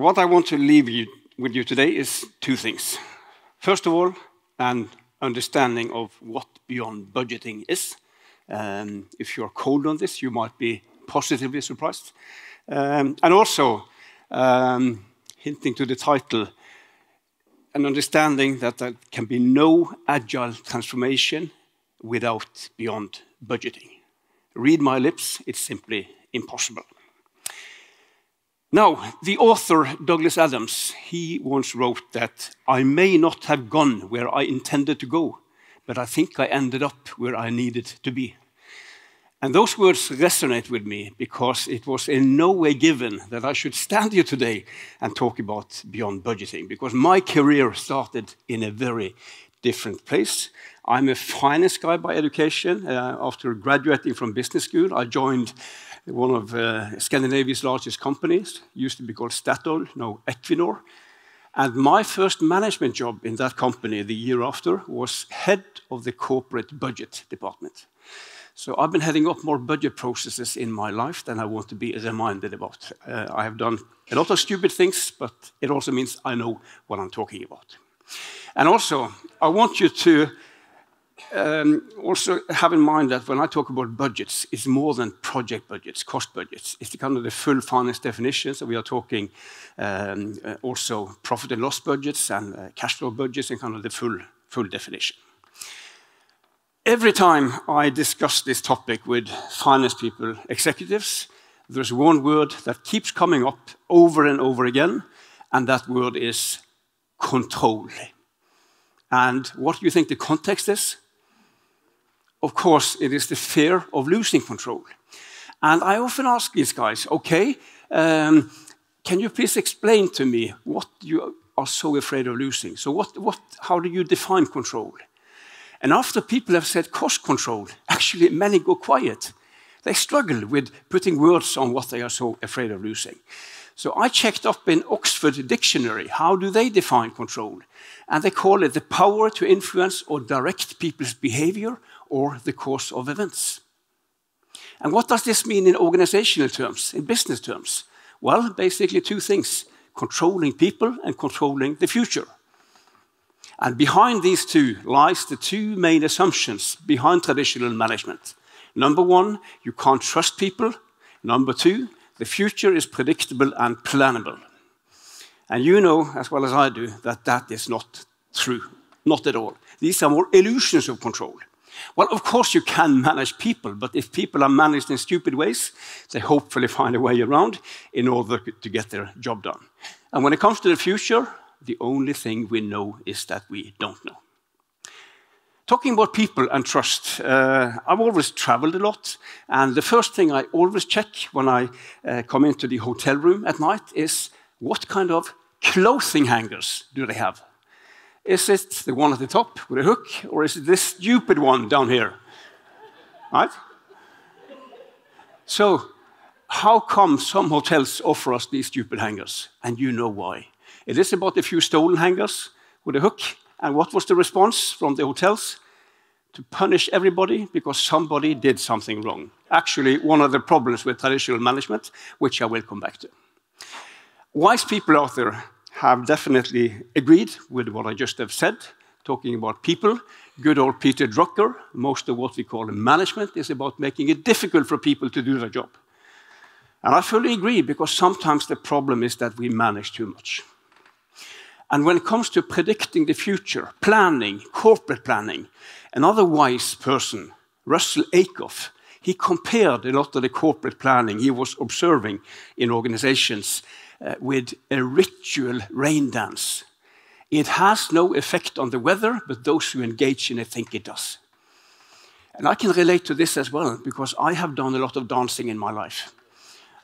what I want to leave you, with you today is two things. First of all, an understanding of what beyond budgeting is. Um, if you're cold on this, you might be positively surprised. Um, and also, um, hinting to the title, an understanding that there can be no agile transformation without beyond budgeting. Read my lips, it's simply impossible. Now, the author Douglas Adams, he once wrote that I may not have gone where I intended to go, but I think I ended up where I needed to be. And those words resonate with me because it was in no way given that I should stand here today and talk about beyond budgeting, because my career started in a very different place. I'm a finance guy by education. Uh, after graduating from business school, I joined one of uh, Scandinavia's largest companies, used to be called Statoil, now Equinor. And my first management job in that company the year after was head of the corporate budget department. So I've been heading up more budget processes in my life than I want to be reminded about. Uh, I have done a lot of stupid things, but it also means I know what I'm talking about. And also, I want you to um, also have in mind that when I talk about budgets, it's more than project budgets, cost budgets. It's the kind of the full finance definition. So we are talking um, uh, also profit and loss budgets and uh, cash flow budgets and kind of the full, full definition. Every time I discuss this topic with finance people, executives, there's one word that keeps coming up over and over again, and that word is control. And what do you think the context is? Of course, it is the fear of losing control. And I often ask these guys, okay, um, can you please explain to me what you are so afraid of losing? So, what, what, how do you define control? And after people have said cost control, actually many go quiet. They struggle with putting words on what they are so afraid of losing. So I checked up in Oxford Dictionary, how do they define control? And they call it the power to influence or direct people's behavior or the course of events. And what does this mean in organizational terms, in business terms? Well, basically two things, controlling people and controlling the future. And behind these two lies the two main assumptions behind traditional management. Number one, you can't trust people. Number two, the future is predictable and plannable. And you know as well as I do that that is not true, not at all. These are more illusions of control. Well, of course, you can manage people, but if people are managed in stupid ways, they hopefully find a way around in order to get their job done. And when it comes to the future, the only thing we know is that we don't know. Talking about people and trust, uh, I've always traveled a lot, and the first thing I always check when I uh, come into the hotel room at night is what kind of clothing hangers do they have? Is it the one at the top with a hook, or is it this stupid one down here? Right? So, how come some hotels offer us these stupid hangers? And you know why. It is about a few stolen hangers with a hook. And what was the response from the hotels? To punish everybody because somebody did something wrong. Actually, one of the problems with traditional management, which I will come back to. Wise people out there have definitely agreed with what I just have said, talking about people. Good old Peter Drucker, most of what we call management is about making it difficult for people to do their job. And I fully agree because sometimes the problem is that we manage too much. And when it comes to predicting the future, planning, corporate planning, another wise person, Russell Ackoff, he compared a lot of the corporate planning he was observing in organizations uh, with a ritual rain dance. It has no effect on the weather, but those who engage in it think it does. And I can relate to this as well, because I have done a lot of dancing in my life.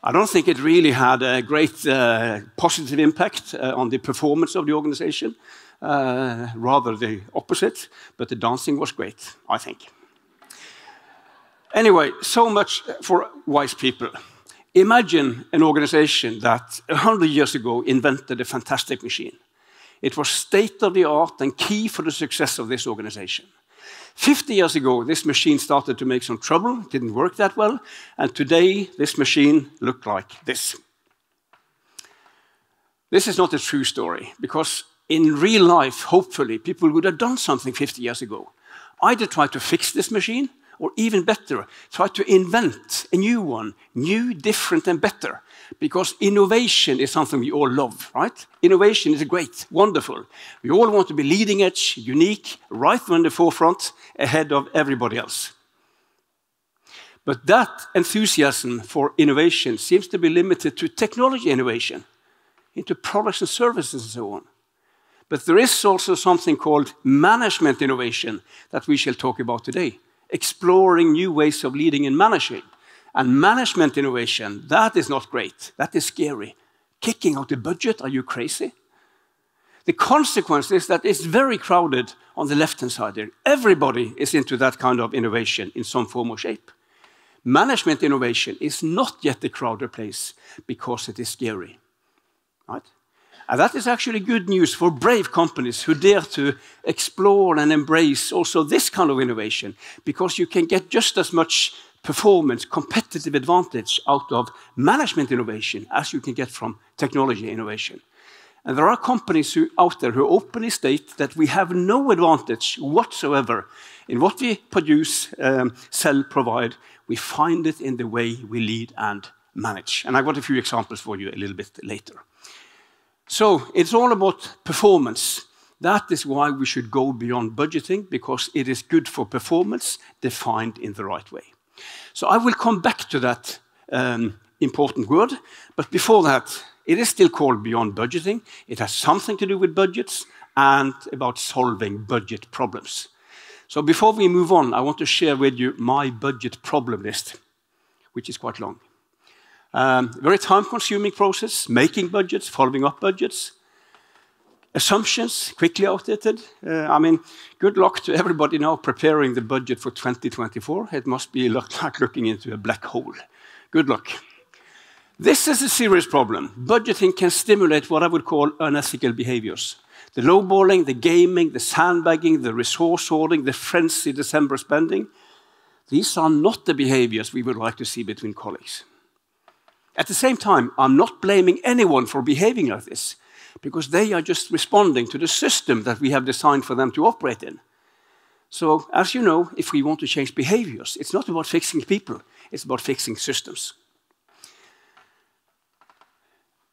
I don't think it really had a great uh, positive impact uh, on the performance of the organization, uh, rather the opposite, but the dancing was great, I think. Anyway, so much for wise people. Imagine an organization that 100 years ago invented a fantastic machine. It was state of the art and key for the success of this organization. 50 years ago, this machine started to make some trouble, it didn't work that well, and today this machine looked like this. This is not a true story because in real life, hopefully, people would have done something 50 years ago. Either try to fix this machine or even better, try to invent a new one, new, different, and better. Because innovation is something we all love, right? Innovation is great, wonderful. We all want to be leading edge, unique, right on the forefront, ahead of everybody else. But that enthusiasm for innovation seems to be limited to technology innovation, into products and services and so on. But there is also something called management innovation that we shall talk about today exploring new ways of leading and managing. And management innovation, that is not great. That is scary. Kicking out the budget, are you crazy? The consequence is that it's very crowded on the left-hand side there. Everybody is into that kind of innovation in some form or shape. Management innovation is not yet a crowded place because it is scary. Right? And that is actually good news for brave companies who dare to explore and embrace also this kind of innovation, because you can get just as much performance, competitive advantage out of management innovation as you can get from technology innovation. And there are companies who, out there who openly state that we have no advantage whatsoever in what we produce, um, sell, provide. We find it in the way we lead and manage. And I've got a few examples for you a little bit later. So it's all about performance. That is why we should go beyond budgeting, because it is good for performance defined in the right way. So I will come back to that um, important word, but before that, it is still called beyond budgeting. It has something to do with budgets and about solving budget problems. So before we move on, I want to share with you my budget problem list, which is quite long. Um, very time-consuming process, making budgets, following up budgets. Assumptions, quickly outdated. Uh, I mean, good luck to everybody now preparing the budget for 2024. It must be like looking into a black hole. Good luck. This is a serious problem. Budgeting can stimulate what I would call unethical behaviors. The lowballing, the gaming, the sandbagging, the resource hoarding, the frenzy December spending. These are not the behaviors we would like to see between colleagues. At the same time, I'm not blaming anyone for behaving like this, because they are just responding to the system that we have designed for them to operate in. So, as you know, if we want to change behaviors, it's not about fixing people, it's about fixing systems.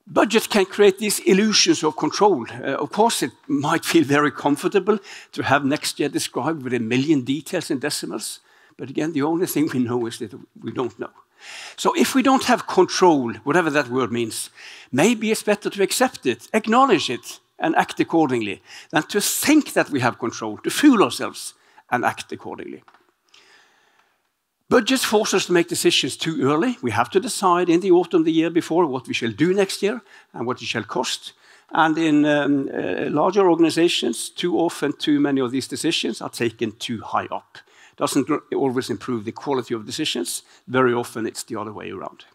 Budget can create these illusions of control. Uh, of course, it might feel very comfortable to have next year described with a million details and decimals. But again, the only thing we know is that we don't know. So if we don't have control, whatever that word means, maybe it's better to accept it, acknowledge it, and act accordingly, than to think that we have control, to fool ourselves and act accordingly. Budgets force us to make decisions too early. We have to decide in the autumn the year before what we shall do next year and what it shall cost. And in um, uh, larger organizations, too often too many of these decisions are taken too high up doesn't always improve the quality of decisions. Very often it's the other way around.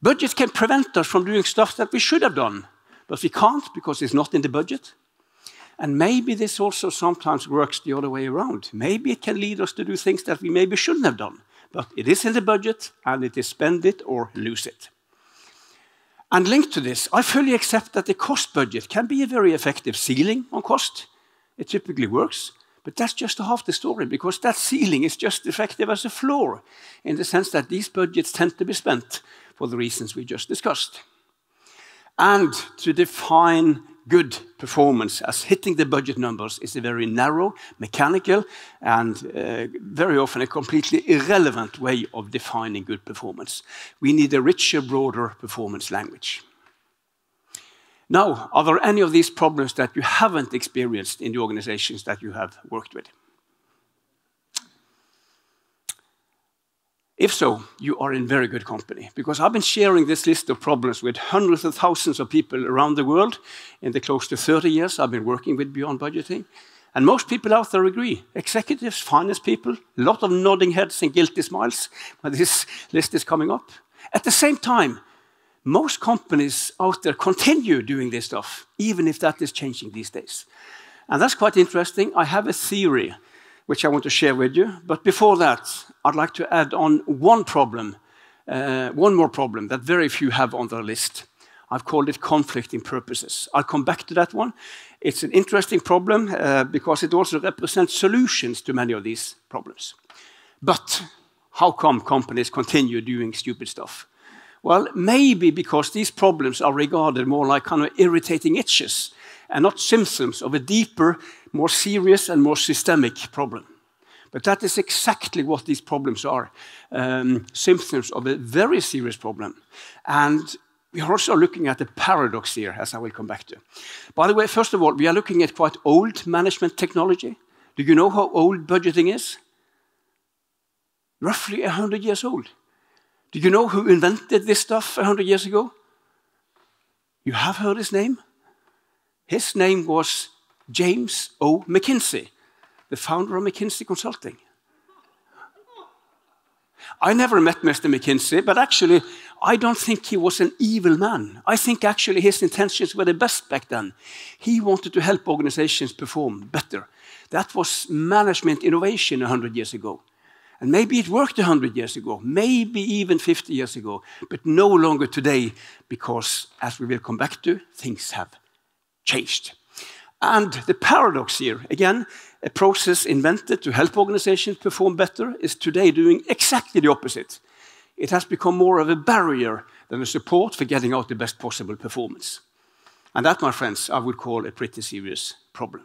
Budgets can prevent us from doing stuff that we should have done, but we can't because it's not in the budget. And maybe this also sometimes works the other way around. Maybe it can lead us to do things that we maybe shouldn't have done, but it is in the budget and it is spend it or lose it. And linked to this, I fully accept that the cost budget can be a very effective ceiling on cost. It typically works. But that's just half the story, because that ceiling is just effective as a floor, in the sense that these budgets tend to be spent for the reasons we just discussed. And to define good performance as hitting the budget numbers is a very narrow, mechanical, and uh, very often a completely irrelevant way of defining good performance. We need a richer, broader performance language. Now, are there any of these problems that you haven't experienced in the organizations that you have worked with? If so, you are in very good company, because I've been sharing this list of problems with hundreds of thousands of people around the world in the close to 30 years I've been working with Beyond Budgeting. And most people out there agree. Executives, finance people, a lot of nodding heads and guilty smiles when this list is coming up. At the same time, most companies out there continue doing this stuff, even if that is changing these days. And that's quite interesting. I have a theory which I want to share with you. But before that, I'd like to add on one problem, uh, one more problem that very few have on their list. I've called it conflicting purposes. I'll come back to that one. It's an interesting problem uh, because it also represents solutions to many of these problems. But how come companies continue doing stupid stuff? Well, maybe because these problems are regarded more like kind of irritating itches and not symptoms of a deeper, more serious, and more systemic problem. But that is exactly what these problems are um, symptoms of a very serious problem. And we are also looking at a paradox here, as I will come back to. By the way, first of all, we are looking at quite old management technology. Do you know how old budgeting is? Roughly 100 years old. Do you know who invented this stuff 100 years ago? You have heard his name? His name was James O. McKinsey, the founder of McKinsey Consulting. I never met Mr. McKinsey, but actually, I don't think he was an evil man. I think actually his intentions were the best back then. He wanted to help organizations perform better. That was management innovation 100 years ago. And maybe it worked 100 years ago, maybe even 50 years ago, but no longer today because, as we will come back to, things have changed. And the paradox here, again, a process invented to help organizations perform better is today doing exactly the opposite. It has become more of a barrier than a support for getting out the best possible performance. And that, my friends, I would call a pretty serious problem.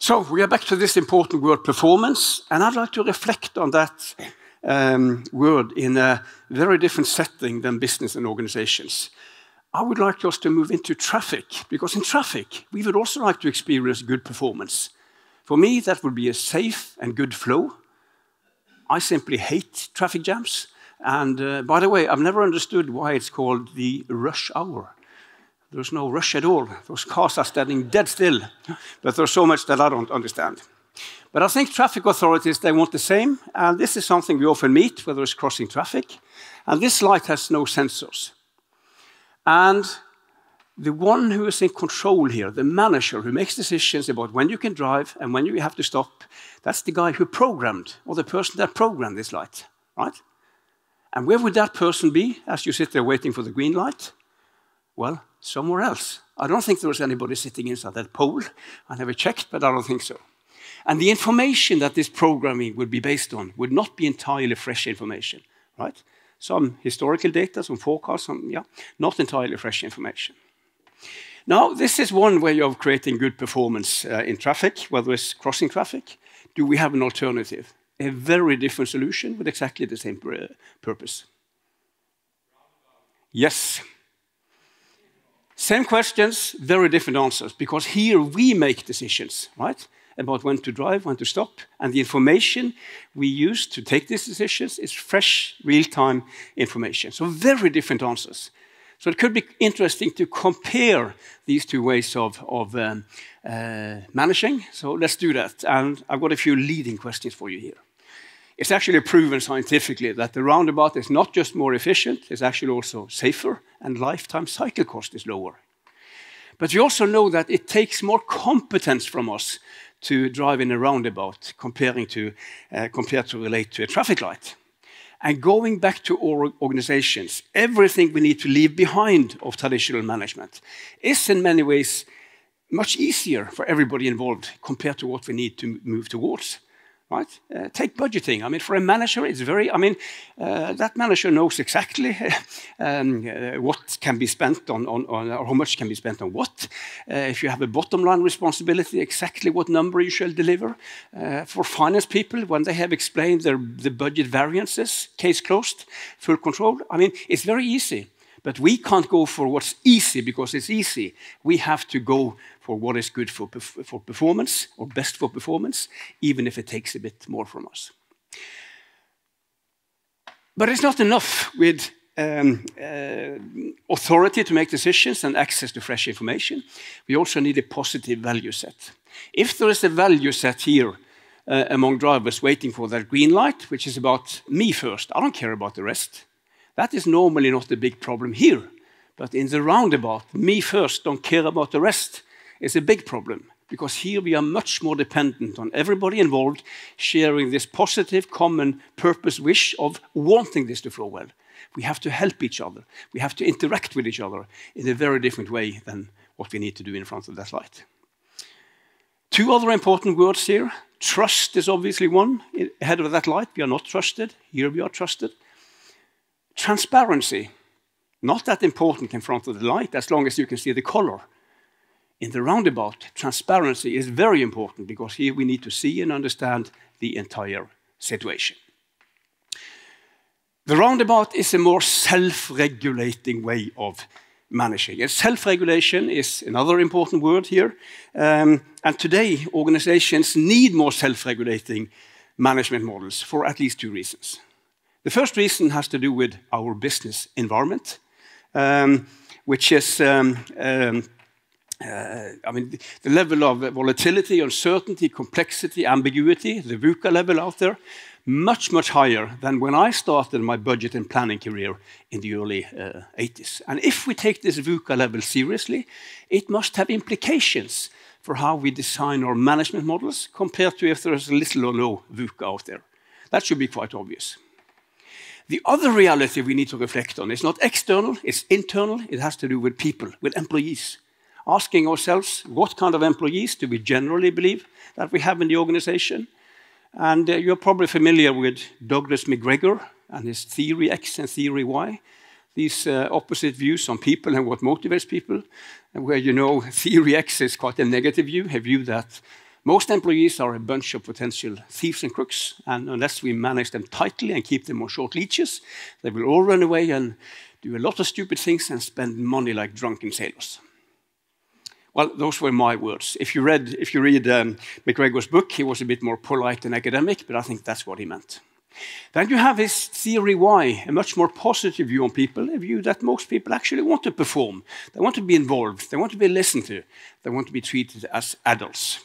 So we are back to this important word performance, and I'd like to reflect on that um, word in a very different setting than business and organizations. I would like us to move into traffic, because in traffic, we would also like to experience good performance. For me, that would be a safe and good flow. I simply hate traffic jams. And uh, by the way, I've never understood why it's called the rush hour. There's no rush at all. Those cars are standing dead still. But there's so much that I don't understand. But I think traffic authorities, they want the same. And this is something we often meet, whether it's crossing traffic. And this light has no sensors. And the one who is in control here, the manager who makes decisions about when you can drive and when you have to stop, that's the guy who programmed, or the person that programmed this light, right? And where would that person be as you sit there waiting for the green light? Well, somewhere else. I don't think there was anybody sitting inside that pole. I never checked, but I don't think so. And the information that this programming would be based on would not be entirely fresh information, right? Some historical data, some forecasts, some, yeah, not entirely fresh information. Now, this is one way of creating good performance uh, in traffic, whether it's crossing traffic. Do we have an alternative? A very different solution with exactly the same purpose. Yes. Same questions, very different answers, because here we make decisions, right? About when to drive, when to stop, and the information we use to take these decisions is fresh, real-time information. So very different answers. So it could be interesting to compare these two ways of, of um, uh, managing. So let's do that. And I've got a few leading questions for you here. It's actually proven scientifically that the roundabout is not just more efficient, it's actually also safer, and lifetime cycle cost is lower. But we also know that it takes more competence from us to drive in a roundabout comparing to, uh, compared to relate to a traffic light. And going back to our organizations, everything we need to leave behind of traditional management is in many ways much easier for everybody involved compared to what we need to move towards right? Uh, take budgeting. I mean, for a manager, it's very, I mean, uh, that manager knows exactly um, uh, what can be spent on, on, on, or how much can be spent on what. Uh, if you have a bottom line responsibility, exactly what number you shall deliver. Uh, for finance people, when they have explained their, the budget variances, case closed, full control, I mean, it's very easy. But we can't go for what's easy because it's easy. We have to go for what is good for, for performance or best for performance, even if it takes a bit more from us. But it's not enough with um, uh, authority to make decisions and access to fresh information. We also need a positive value set. If there is a value set here uh, among drivers waiting for that green light, which is about me first, I don't care about the rest. That is normally not a big problem here. But in the roundabout, me first, don't care about the rest, is a big problem. Because here we are much more dependent on everybody involved sharing this positive, common purpose wish of wanting this to flow well. We have to help each other. We have to interact with each other in a very different way than what we need to do in front of that light. Two other important words here. Trust is obviously one. Ahead of that light, we are not trusted. Here we are trusted. Transparency, not that important in front of the light as long as you can see the color. In the roundabout, transparency is very important because here we need to see and understand the entire situation. The roundabout is a more self-regulating way of managing. Self-regulation is another important word here. Um, and today, organizations need more self-regulating management models for at least two reasons. The first reason has to do with our business environment, um, which is um, um uh, I mean, the level of volatility, uncertainty, complexity, ambiguity, the VUCA level out there, much, much higher than when I started my budget and planning career in the early uh, 80s. And if we take this VUCA level seriously, it must have implications for how we design our management models compared to if there is little or no VUCA out there. That should be quite obvious. The other reality we need to reflect on is not external, it's internal. It has to do with people, with employees asking ourselves what kind of employees do we generally believe that we have in the organization. And uh, you're probably familiar with Douglas McGregor and his theory X and theory Y. These uh, opposite views on people and what motivates people, and where you know theory X is quite a negative view, a view that most employees are a bunch of potential thieves and crooks, and unless we manage them tightly and keep them on short leashes, they will all run away and do a lot of stupid things and spend money like drunken sailors. Well, those were my words. If you read, if you read um, McGregor's book, he was a bit more polite and academic, but I think that's what he meant. Then you have his theory Y, a much more positive view on people, a view that most people actually want to perform. They want to be involved, they want to be listened to, they want to be treated as adults.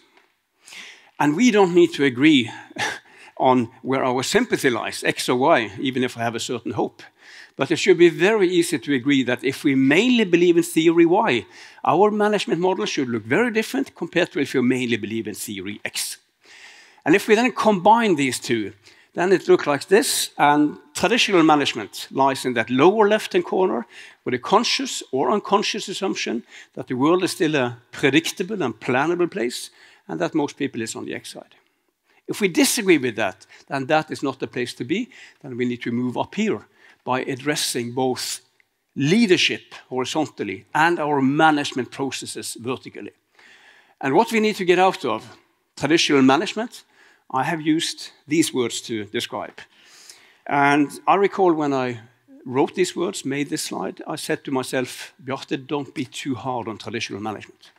And we don't need to agree on where our sympathy lies, X or Y, even if I have a certain hope. But it should be very easy to agree that if we mainly believe in theory Y, our management model should look very different compared to if you mainly believe in theory X. And if we then combine these two, then it looks like this. And traditional management lies in that lower left-hand corner with a conscious or unconscious assumption that the world is still a predictable and plannable place and that most people is on the X side. If we disagree with that, then that is not the place to be. Then we need to move up here by addressing both leadership horizontally and our management processes vertically. And what we need to get out of traditional management, I have used these words to describe. And I recall when I wrote these words, made this slide, I said to myself, Bjarte, don't be too hard on traditional management.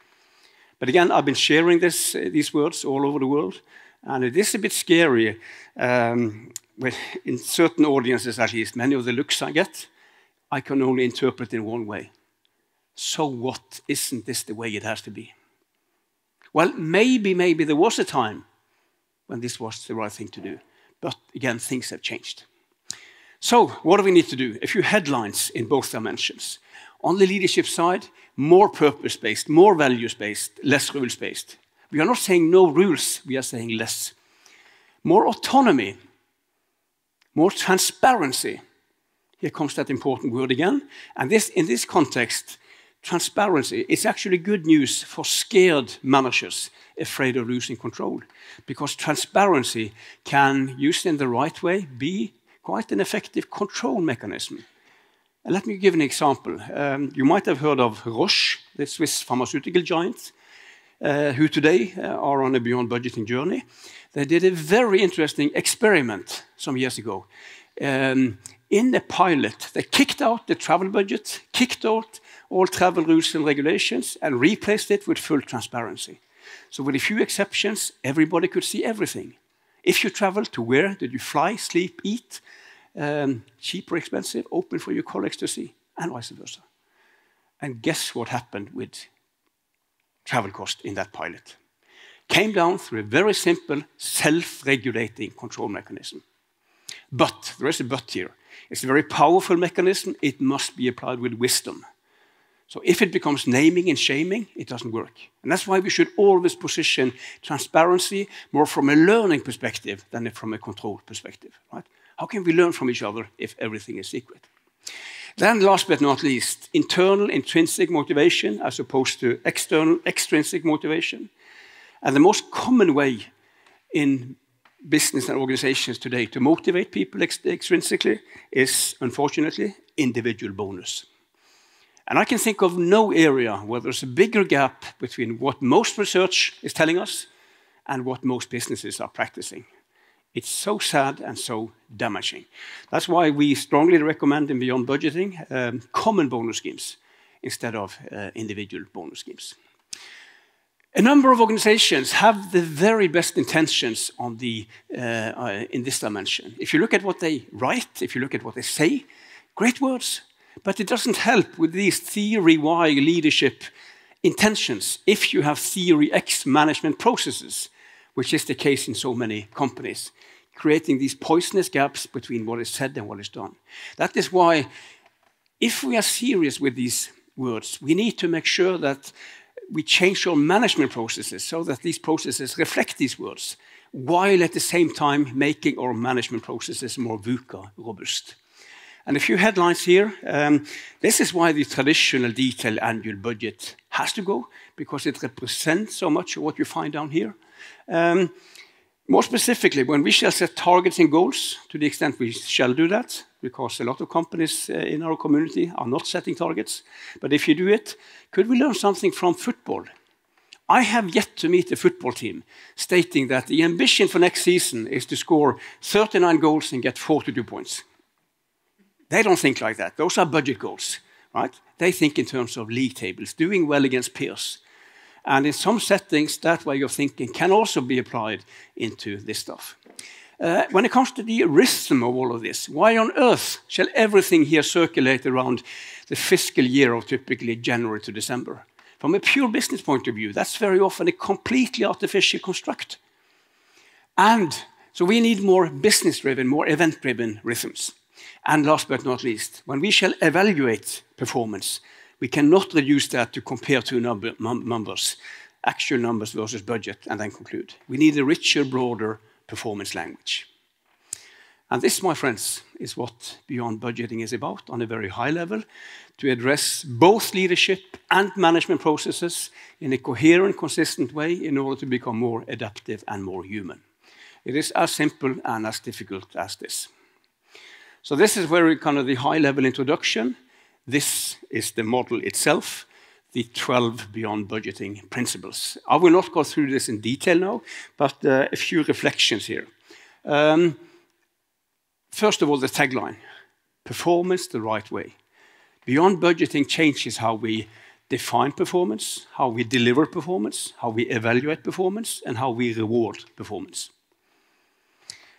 But again, I've been sharing this, these words all over the world, and it is a bit scary um, in certain audiences at least, many of the looks I get, I can only interpret in one way. So what? Isn't this the way it has to be? Well, maybe, maybe there was a time when this was the right thing to do. But again, things have changed. So, what do we need to do? A few headlines in both dimensions. On the leadership side, more purpose based, more values based, less rules based. We are not saying no rules, we are saying less. More autonomy, more transparency. Here comes that important word again. And this, in this context, transparency is actually good news for scared managers afraid of losing control. Because transparency can, used in the right way, be quite an effective control mechanism. Let me give an example. Um, you might have heard of Roche, the Swiss pharmaceutical giant, uh, who today uh, are on a beyond budgeting journey. They did a very interesting experiment some years ago. Um, in the pilot, they kicked out the travel budget, kicked out all travel rules and regulations, and replaced it with full transparency. So, with a few exceptions, everybody could see everything. If you travel, to where did you fly, sleep, eat? Um, cheap or expensive, open for your colleagues to see, and vice versa. And guess what happened with travel cost in that pilot? came down through a very simple self-regulating control mechanism. But, there is a but here. It's a very powerful mechanism. It must be applied with wisdom. So if it becomes naming and shaming, it doesn't work. And that's why we should always position transparency more from a learning perspective than from a control perspective. Right? How can we learn from each other if everything is secret? Then, last but not least, internal intrinsic motivation as opposed to external extrinsic motivation. And the most common way in business and organizations today to motivate people extrinsically is, unfortunately, individual bonus. And I can think of no area where there's a bigger gap between what most research is telling us and what most businesses are practicing. It's so sad and so damaging. That's why we strongly recommend in Beyond Budgeting um, common bonus schemes instead of uh, individual bonus schemes. A number of organizations have the very best intentions the, uh, uh, in this dimension. If you look at what they write, if you look at what they say, great words, but it doesn't help with these theory Y leadership intentions if you have theory X management processes, which is the case in so many companies, creating these poisonous gaps between what is said and what is done. That is why, if we are serious with these words, we need to make sure that we change our management processes so that these processes reflect these words, while at the same time making our management processes more VUCA robust. And a few headlines here. Um, this is why the traditional detailed annual budget has to go, because it represents so much of what you find down here. Um, more specifically, when we shall set targets and goals, to the extent we shall do that, because a lot of companies uh, in our community are not setting targets. But if you do it, could we learn something from football? I have yet to meet a football team stating that the ambition for next season is to score 39 goals and get 42 points. They don't think like that. Those are budget goals, right? They think in terms of league tables, doing well against peers. And in some settings, that way of thinking can also be applied into this stuff. Uh, when it comes to the rhythm of all of this, why on earth shall everything here circulate around the fiscal year of typically January to December? From a pure business point of view, that's very often a completely artificial construct. And so we need more business driven, more event driven rhythms. And last but not least, when we shall evaluate performance, we cannot reduce that to compare two number, numbers, actual numbers versus budget, and then conclude. We need a richer, broader performance language. And this, my friends, is what Beyond Budgeting is about on a very high level, to address both leadership and management processes in a coherent, consistent way in order to become more adaptive and more human. It is as simple and as difficult as this. So this is very kind of the high-level introduction. This is the model itself, the 12 beyond budgeting principles. I will not go through this in detail now, but uh, a few reflections here. Um, first of all, the tagline, performance the right way. Beyond budgeting changes how we define performance, how we deliver performance, how we evaluate performance, and how we reward performance.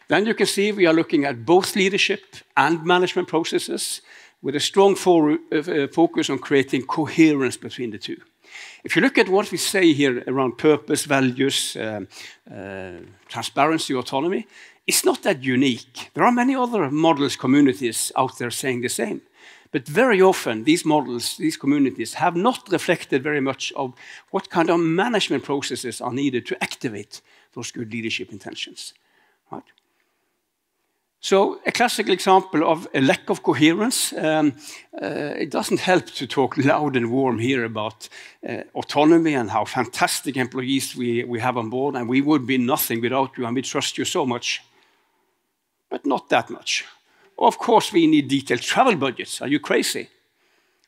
Then you can see we are looking at both leadership and management processes with a strong uh, focus on creating coherence between the two. If you look at what we say here around purpose, values, uh, uh, transparency, autonomy, it's not that unique. There are many other models communities out there saying the same. But very often, these models, these communities, have not reflected very much of what kind of management processes are needed to activate those good leadership intentions. Right? So a classical example of a lack of coherence. Um, uh, it doesn't help to talk loud and warm here about uh, autonomy and how fantastic employees we, we have on board, and we would be nothing without you, and we trust you so much. But not that much. Of course, we need detailed travel budgets. Are you crazy?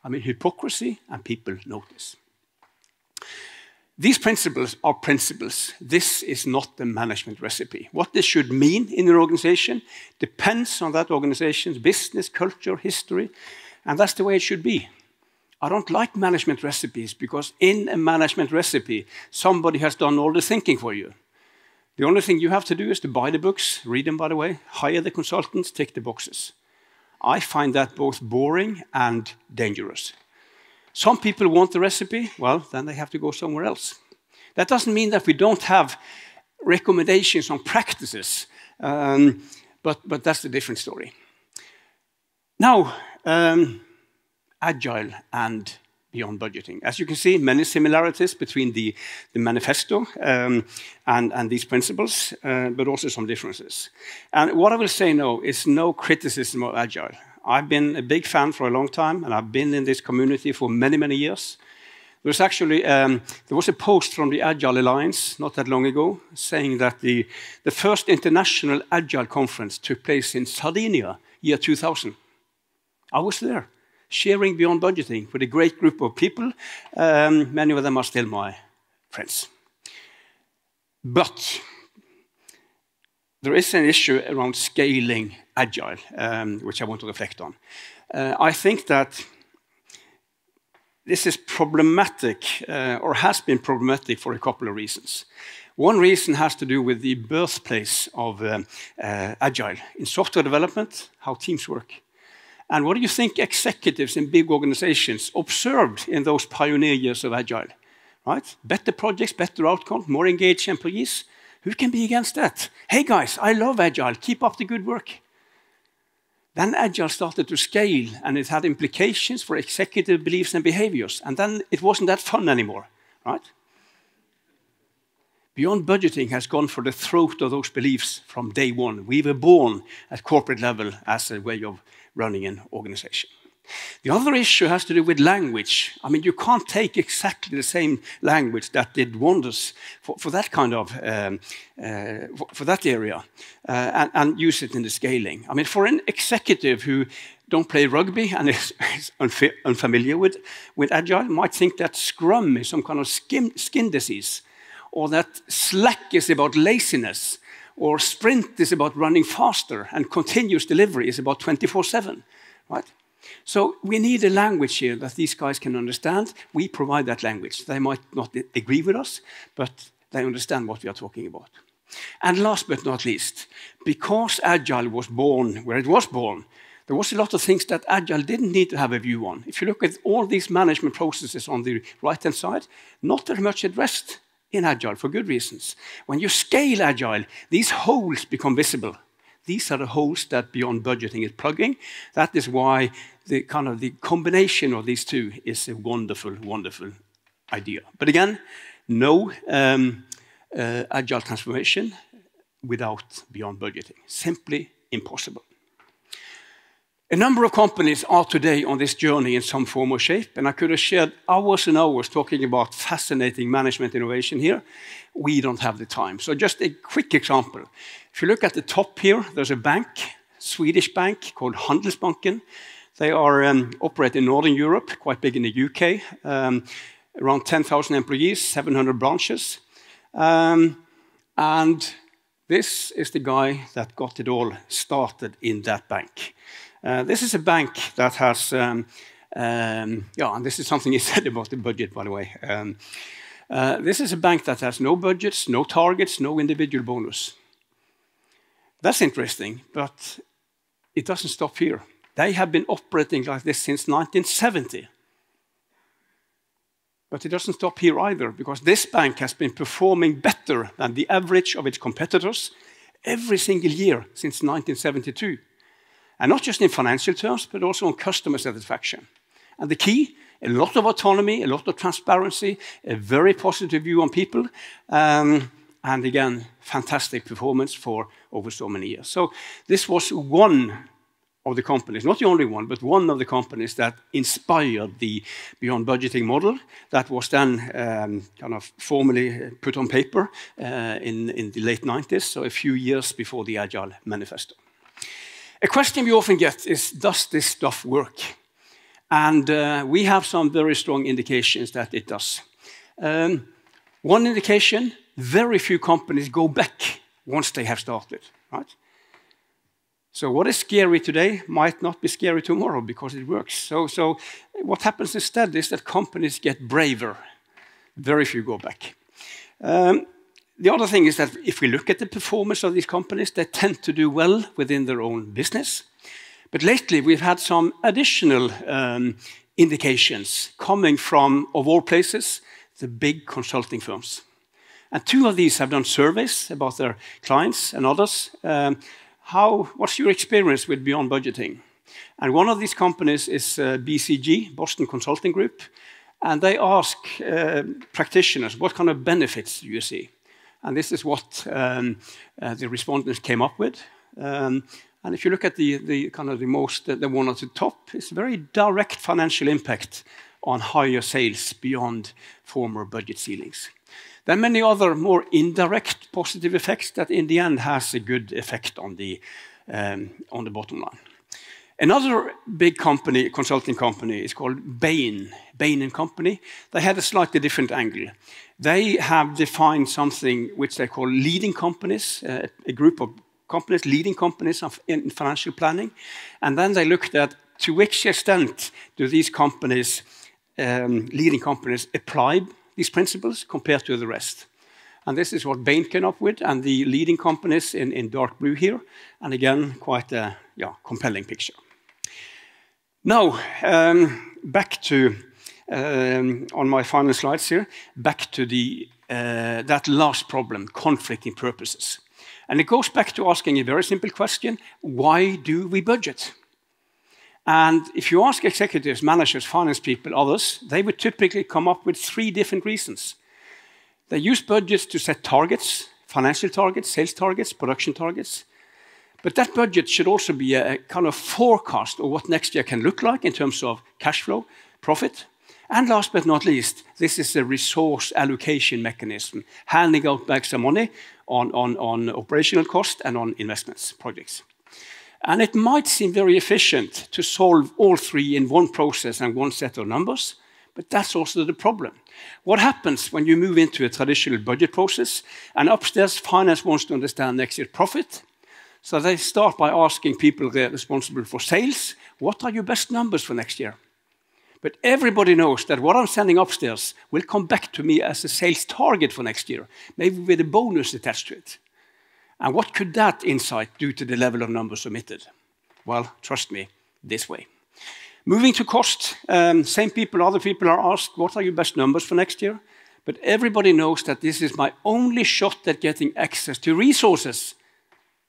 I mean, hypocrisy, and people notice. These principles are principles. This is not the management recipe. What this should mean in an organization depends on that organization's business, culture, history, and that's the way it should be. I don't like management recipes because in a management recipe, somebody has done all the thinking for you. The only thing you have to do is to buy the books, read them, by the way, hire the consultants, tick the boxes. I find that both boring and dangerous. Some people want the recipe, well, then they have to go somewhere else. That doesn't mean that we don't have recommendations on practices, um, but, but that's a different story. Now, um, agile and beyond budgeting. As you can see, many similarities between the, the manifesto um, and, and, these principles, uh, but also some differences. And what I will say now is no criticism of agile. I've been a big fan for a long time, and I've been in this community for many, many years. There was actually um, there was a post from the Agile Alliance not that long ago saying that the, the first international Agile conference took place in Sardinia, year 2000. I was there, sharing beyond budgeting with a great group of people. Um, many of them are still my friends. But there is an issue around scaling agile, um, which I want to reflect on. Uh, I think that this is problematic, uh, or has been problematic for a couple of reasons. One reason has to do with the birthplace of um, uh, agile in software development, how teams work. And what do you think executives in big organizations observed in those pioneer years of agile? Right? Better projects, better outcomes, more engaged employees. Who can be against that? Hey guys, I love Agile. Keep up the good work. Then Agile started to scale, and it had implications for executive beliefs and behaviors. And then it wasn't that fun anymore, right? Beyond budgeting has gone for the throat of those beliefs from day one. We were born at corporate level as a way of running an organization. The other issue has to do with language. I mean, you can't take exactly the same language that did wonders for, for that kind of, um, uh, for, for, that area uh, and, and, use it in the scaling. I mean, for an executive who don't play rugby and is, is unfamiliar with, with Agile might think that Scrum is some kind of skin, skin disease or that Slack is about laziness or Sprint is about running faster and continuous delivery is about 24-7, right? So we need a language here that these guys can understand. We provide that language. They might not agree with us, but they understand what we are talking about. And last but not least, because Agile was born where it was born, there was a lot of things that Agile didn't need to have a view on. If you look at all these management processes on the right-hand side, not very much addressed in Agile for good reasons. When you scale Agile, these holes become visible. These are the holes that beyond budgeting is plugging. That is why the kind of the combination of these two is a wonderful, wonderful idea. But again, no um, uh, agile transformation without beyond budgeting. Simply impossible. A number of companies are today on this journey in some form or shape, and I could have shared hours and hours talking about fascinating management innovation here. We don't have the time. So just a quick example. If you look at the top here, there's a bank, Swedish bank called Handelsbanken. They are um, operate in Northern Europe, quite big in the UK, um, around 10,000 employees, 700 branches. Um, and this is the guy that got it all started in that bank. Uh, this is a bank that has, um, um, yeah, and this is something you said about the budget, by the way. Um, uh, this is a bank that has no budgets, no targets, no individual bonus. That's interesting, but it doesn't stop here. They have been operating like this since 1970. But it doesn't stop here either, because this bank has been performing better than the average of its competitors every single year since 1972. And not just in financial terms, but also on customer satisfaction. And the key, a lot of autonomy, a lot of transparency, a very positive view on people, um, and again, fantastic performance for over so many years. So this was one of the companies, not the only one, but one of the companies that inspired the Beyond Budgeting model that was then um, kind of formally put on paper uh, in, in the late 90s, so a few years before the Agile Manifesto. A question we often get is, does this stuff work? And uh, we have some very strong indications that it does. Um, one indication, very few companies go back once they have started, right? So what is scary today might not be scary tomorrow because it works. So, so what happens instead is that companies get braver. Very few go back. Um, the other thing is that if we look at the performance of these companies, they tend to do well within their own business. But lately, we've had some additional um, indications coming from, of all places, the big consulting firms. And two of these have done surveys about their clients and others. Um, how, what's your experience with beyond budgeting? And one of these companies is uh, BCG, Boston Consulting Group. And they ask uh, practitioners, what kind of benefits do you see? And this is what um, uh, the respondents came up with. Um, And if you look at the, the kind of the most, the one at the top, it's very direct financial impact on higher sales beyond former budget ceilings. There are many other more indirect positive effects that in the end has a good effect on the, um, on the bottom line. Another big company, consulting company, is called Bain, Bain and Company. They had a slightly different angle. They have defined something which they call leading companies, uh, a group of companies, leading companies in financial planning. And then they looked at to which extent do these companies, um, leading companies, apply these principles compared to the rest. And this is what Bain came up with, and the leading companies in, in dark blue here. And again, quite a yeah, compelling picture. Now, um, back to, um, on my final slides here, back to the, uh, that last problem, conflicting purposes. And it goes back to asking a very simple question why do we budget? And if you ask executives, managers, finance people, others, they would typically come up with three different reasons. They use budgets to set targets, financial targets, sales targets, production targets. But that budget should also be a kind of forecast of what next year can look like in terms of cash flow, profit. And last but not least, this is a resource allocation mechanism, handing out back some money on, on, on operational cost and on investments projects. And it might seem very efficient to solve all three in one process and one set of numbers, but that's also the problem. What happens when you move into a traditional budget process and upstairs finance wants to understand next year's profit? So they start by asking people they're responsible for sales, what are your best numbers for next year? But everybody knows that what I'm sending upstairs will come back to me as a sales target for next year, maybe with a bonus attached to it. And what could that insight do to the level of numbers submitted? Well, trust me, this way. Moving to cost, um, same people, other people are asked, what are your best numbers for next year? But everybody knows that this is my only shot at getting access to resources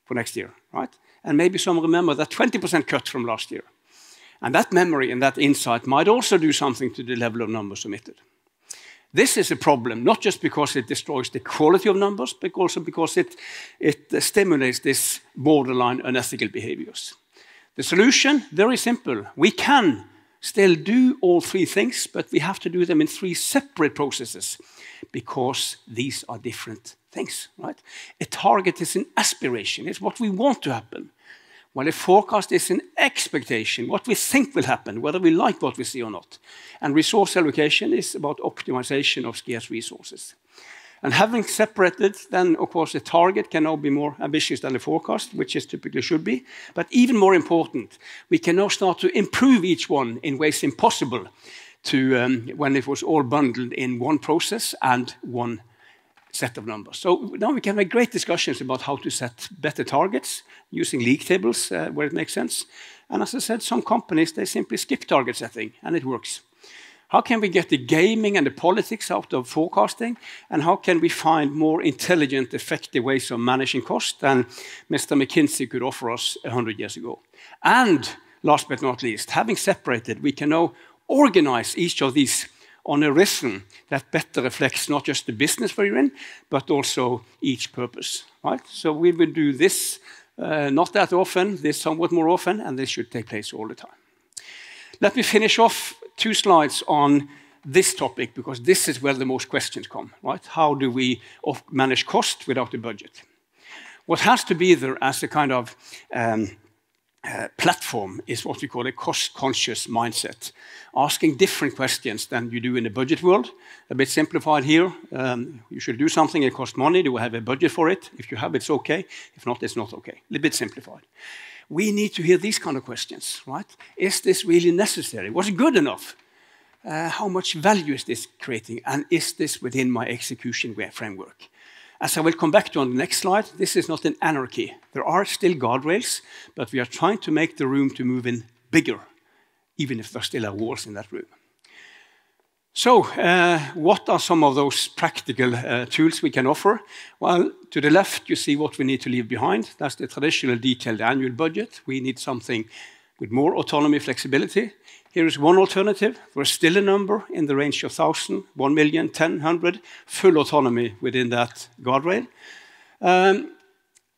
for next year, right? And maybe some remember that 20% cut from last year. And that memory and that insight might also do something to the level of numbers submitted. This is a problem, not just because it destroys the quality of numbers, but also because it, it stimulates this borderline unethical behaviors. The solution, very simple. We can still do all three things, but we have to do them in three separate processes because these are different things, right? A target is an aspiration, it's what we want to happen. While a forecast is an expectation, what we think will happen, whether we like what we see or not. And resource allocation is about optimization of scarce resources. And having separated, then of course the target can now be more ambitious than the forecast, which it typically should be. But even more important, we can now start to improve each one in ways impossible to um, when it was all bundled in one process and one set of numbers. So now we can have great discussions about how to set better targets using league tables uh, where it makes sense. And as I said, some companies, they simply skip target setting, and it works. How can we get the gaming and the politics out of forecasting? And how can we find more intelligent, effective ways of managing cost than Mr. McKinsey could offer us 100 years ago? And last but not least, having separated, we can now organize each of these on a rhythm that better reflects not just the business we're in, but also each purpose. Right? So we will do this uh, not that often, this somewhat more often, and this should take place all the time. Let me finish off two slides on this topic because this is where the most questions come. Right? How do we manage cost without a budget? What has to be there as a kind of um, uh, platform is what we call a cost-conscious mindset, asking different questions than you do in the budget world. A bit simplified here. Um, you should do something, it costs money. Do we have a budget for it? If you have, it's okay. If not, it's not okay. A little bit simplified. We need to hear these kind of questions, right? Is this really necessary? Was it good enough? Uh, how much value is this creating? And is this within my execution framework? As I will come back to on the next slide, this is not an anarchy. There are still guardrails, but we are trying to make the room to move in bigger, even if there still are walls in that room. So, uh, what are some of those practical uh, tools we can offer? Well, to the left, you see what we need to leave behind. That's the traditional detailed annual budget. We need something with more autonomy, flexibility. Here is one alternative. There's still a number in the range of 1,000, 1 million, 1,000, full autonomy within that guardrail. Um,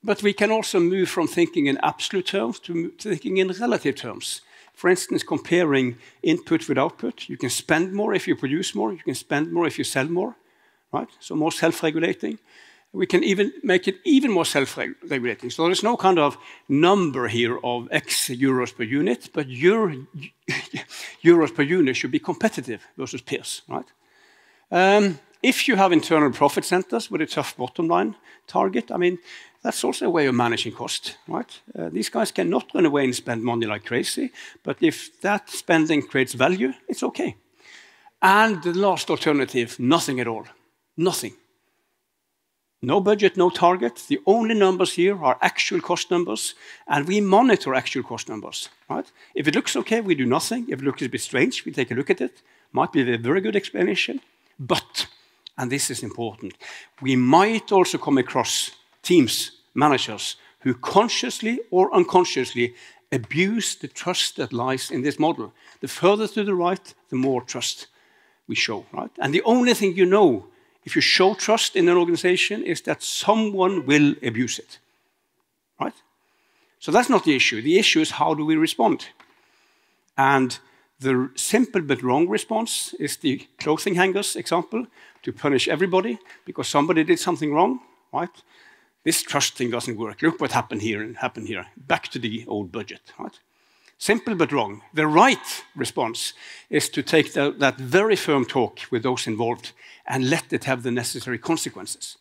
But we can also move from thinking in absolute terms to thinking in relative terms. For instance, comparing input with output. You can spend more if you produce more. You can spend more if you sell more, right? So more self-regulating. We can even make it even more self-regulating. So there's no kind of number here of X euros per unit, but euros per unit should be competitive versus peers, right? Um, if you have internal profit centers with a tough bottom line target, I mean, that's also a way of managing cost, right? Uh, these guys cannot run away and spend money like crazy, but if that spending creates value, it's okay. And the last alternative, nothing at all. Nothing. No budget, no target. The only numbers here are actual cost numbers, and we monitor actual cost numbers, right? If it looks okay, we do nothing. If it looks a bit strange, we take a look at it. Might be a very good explanation, but, and this is important, we might also come across teams, managers, who consciously or unconsciously abuse the trust that lies in this model. The further to the right, the more trust we show, right? And the only thing you know if you show trust in an organization is that someone will abuse it, right? So that's not the issue. The issue is how do we respond? And the simple but wrong response is the clothing hangers example to punish everybody because somebody did something wrong, right? This trust thing doesn't work. Look what happened here and happened here. Back to the old budget, right? Simple but wrong. The right response is to take the, that very firm talk with those involved and let it have the necessary consequences.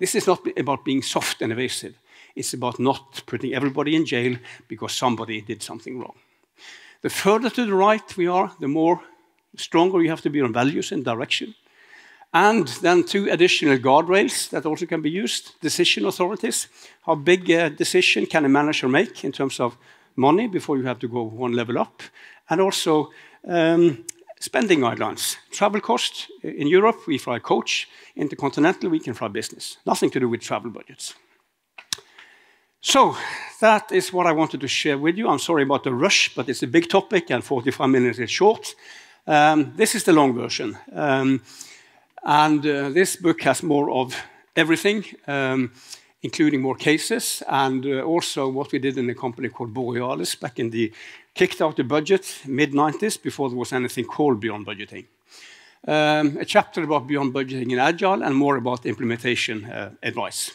This is not about being soft and evasive. It's about not putting everybody in jail because somebody did something wrong. The further to the right we are, the more stronger you have to be on values and direction. And then two additional guardrails that also can be used. Decision authorities. How big a decision can a manager make in terms of money before you have to go one level up? And also um, spending guidelines. Travel costs. In Europe, we fly coach. Intercontinental, we can fly business. Nothing to do with travel budgets. So that is what I wanted to share with you. I'm sorry about the rush, but it's a big topic and 45 minutes is short. Um, this is the long version. Um, and uh, this book has more of everything, um, including more cases, and uh, also what we did in a company called Borealis back in the kicked out the budget mid 90s before there was anything called beyond budgeting. Um, a chapter about beyond budgeting in Agile and more about implementation uh, advice.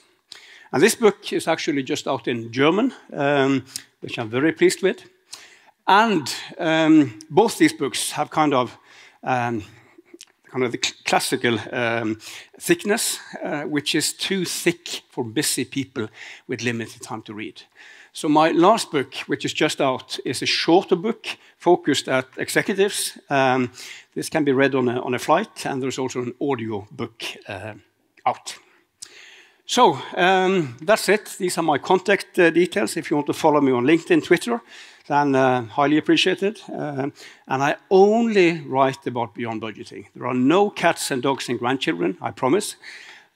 And this book is actually just out in German, um, which I'm very pleased with. And um, both these books have kind of kind of the classical um, thickness, uh, which is too thick for busy people with limited time to read. So my last book, which is just out, is a shorter book focused at executives. Um, this can be read on a, on a, flight, and there's also an audio book uh, out. So um, that's it. These are my contact uh, details. If you want to follow me on LinkedIn, Twitter, then uh, highly appreciated. Uh, and I only write about beyond budgeting. There are no cats and dogs and grandchildren, I promise.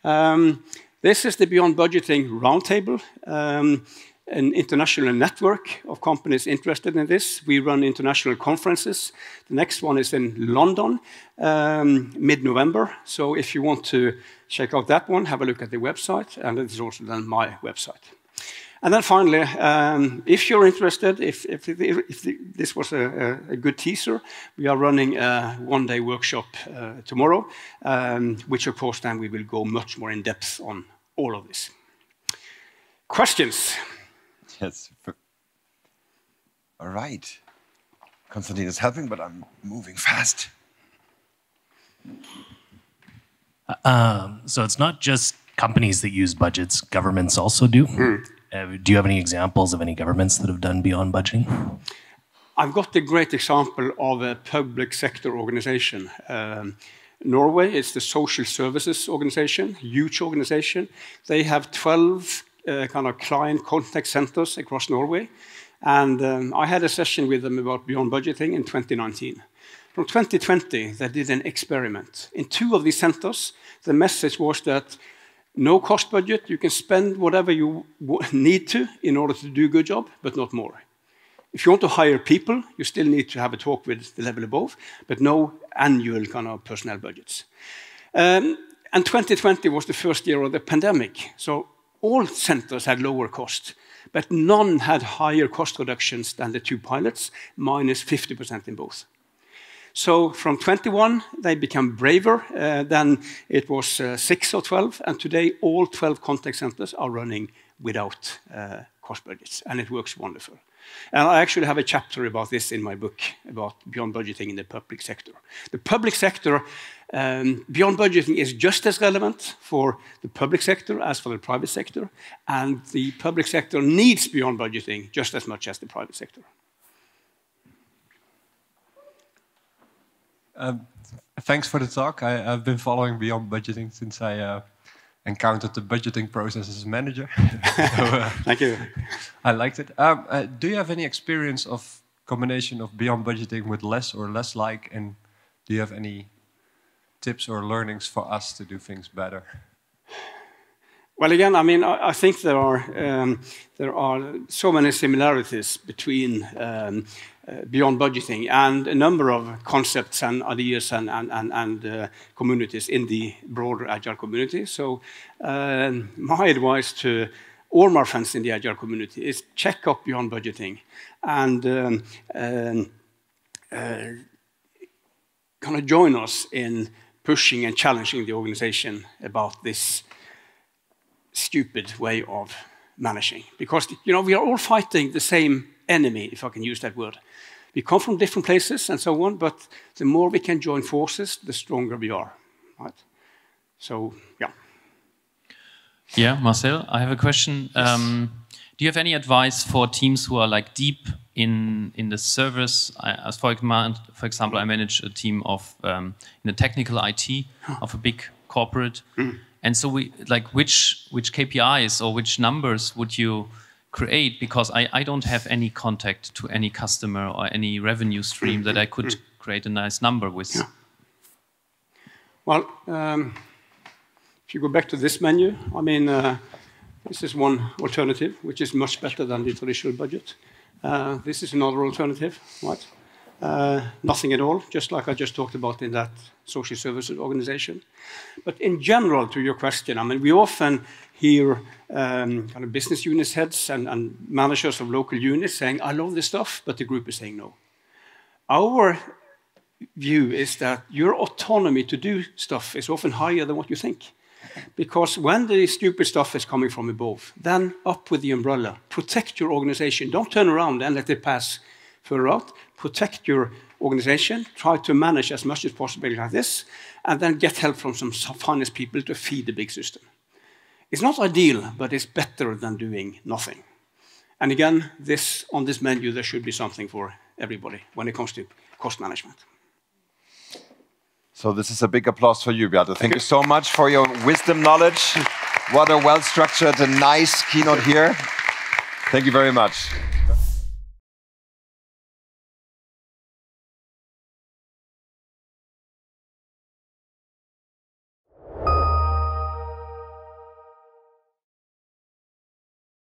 Um, this is the Beyond Budgeting Roundtable, um, an international network of companies interested in this. We run international conferences. The next one is in London, um, mid-November. So if you want to check out that one, have a look at the website, and it is also then my website. And then finally, um, if you're interested, if, if, if this was a, a, good teaser, we are running a one-day workshop uh, tomorrow, um, which of course then we will go much more in depth on all of this. Questions? Yes. All right. Konstantin is helping, but I'm moving fast. Um, so it's not just companies that use budgets, governments also do. Mm. Do you have any examples of any governments that have done beyond budgeting? I've got a great example of a public sector organization. Um, Norway is the Social Services Organization, huge organization. They have 12 uh, kind of client contact centers across Norway. And um, I had a session with them about beyond budgeting in 2019. From 2020, they did an experiment. In two of these centers, the message was that no cost budget. You can spend whatever you need to in order to do a good job, but not more. If you want to hire people, you still need to have a talk with the level above, but no annual kind of personnel budgets. Um, and 2020 was the first year of the pandemic. So all centers had lower costs, but none had higher cost reductions than the two pilots, minus 50% in both. So from 21, they become braver. Uh, then it was uh, 6 or 12, and today all 12 contact centers are running without uh, cost budgets, and it works wonderful. And I actually have a chapter about this in my book about beyond budgeting in the public sector. The public sector, um, beyond budgeting, is just as relevant for the public sector as for the private sector, and the public sector needs beyond budgeting just as much as the private sector. Um, thanks for the talk. I, have been following Beyond Budgeting since I uh, encountered the budgeting process as a manager. so, uh, Thank you. I liked it. Um, uh, do you have any experience of combination of Beyond Budgeting with LeSS or LeSS like, and do you have any tips or learnings for us to do things better? Well, again, I mean, I, I think there are um, there are so many similarities between um, beyond budgeting and a number of concepts and ideas and, and, and, and uh, communities in the broader Agile community. So um, my advice to all my friends in the Agile community is check up beyond budgeting and um, um, uh, kind of join us in pushing and challenging the organization about this stupid way of managing. Because you know we are all fighting the same enemy, if I can use that word. We come from different places and so on, but the more we can join forces, the stronger we are. Right? So, yeah. Yeah, Marcel, I have a question. Yes. Um, do you have any advice for teams who are like deep in in the service? as for, for example, I manage a team of um, in the technical IT of a big corporate, mm. and so we like which which KPIs or which numbers would you create because I, I don't have any contact to any customer or any revenue stream that I could mm. create a nice number with. Yeah. Well, um, if you go back to this menu, I mean, uh, this is one alternative, which is much better than the traditional budget. Uh, this is another alternative, right? Uh, nothing at all, just like I just talked about in that social services organization. But in general, to your question, I mean, we often hear um, kind of business unit heads and, and, managers of local units saying, I love this stuff, but the group is saying no. Our view is that your autonomy to do stuff is often higher than what you think. Because when the stupid stuff is coming from above, then up with the umbrella. Protect your organization. Don't turn around and let it pass further out. Protect your organization. Try to manage as much as possible like this, and then get help from some finest people to feed the big system. It's not ideal, but it's better than doing nothing. And again, this, on this menu, there should be something for everybody when it comes to cost management. So this is a big applause for you, Bjarte. Thank you so much for your wisdom knowledge. What a well-structured and nice keynote here. Thank you very much.